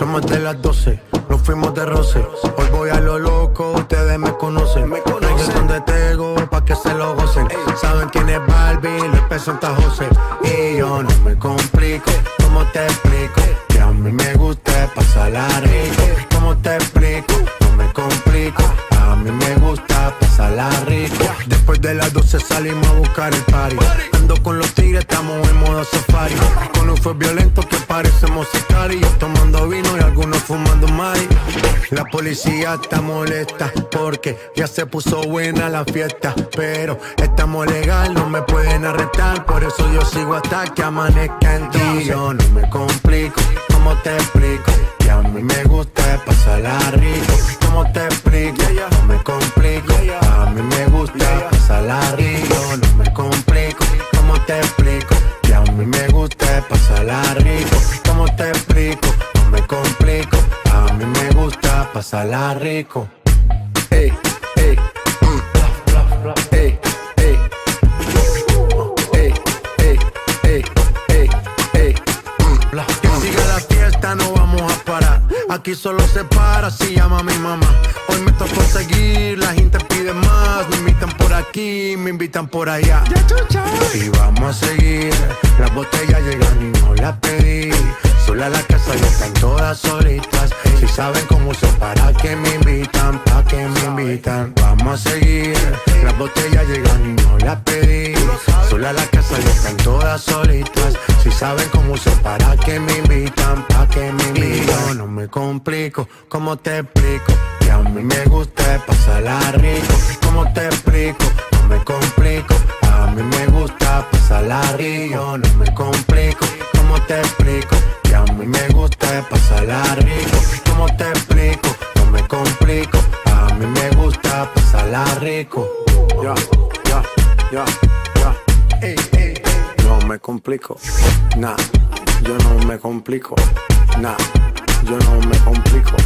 Somos de las 12, nos fuimos de roce. Hoy voy a lo loco, ustedes me conocen. Me conocen donde tengo, pa' que se lo gocen. Saben quién es Barbie, les peso José. Y yo no me complico, ¿cómo te explico? Que a mí me gusta pasarla rico. ¿Cómo te explico? Pasarla rico. Después de las 12 salimos a buscar el party. Ando con los tigres, estamos en modo safari. Con un fue violento que parecemos sicarios. Tomando vino y algunos fumando mari. La policía está molesta porque ya se puso buena la fiesta. Pero estamos legal, no me pueden arrestar. Por eso yo sigo hasta que amanezca en ti. Yo no me complico, ¿cómo te explico? Que a mí me gusta pasarla rico. ¿Cómo te explico? Te explico? Que a mí me gusta pasarla rico. ¿Cómo te explico? No me complico, a mí me gusta pasarla rico. Ey. Que siga la fiesta, no vamos a parar. Aquí solo se para si llama mi mamá. Hoy me tocó seguir, la gente pide más. Me invitan por aquí, me invitan por allá. Y vamos a seguir. Las botellas llegan y no las pedí. Sola la casa ya están todas solitas. Si saben cómo uso para que me invitan, pa' que me invitan. Vamos a seguir. Las botellas llegan y no las pedí. Sola la casa ya están todas solitas. Si saben cómo uso para que me invitan, pa' que me invitan. No me complico, ¿cómo te explico? Que a mí me gusta pasarla rico. ¿Cómo te explico? No me complico. A mí me gusta pasarla rico. No me complico, ¿cómo te explico? Que a mí me gusta pasarla rico. ¿Cómo te explico? No me complico. A mí me gusta pasarla rico. Ya, ya. No me complico. Nah, yo no me complico. Nah, yo no me complico.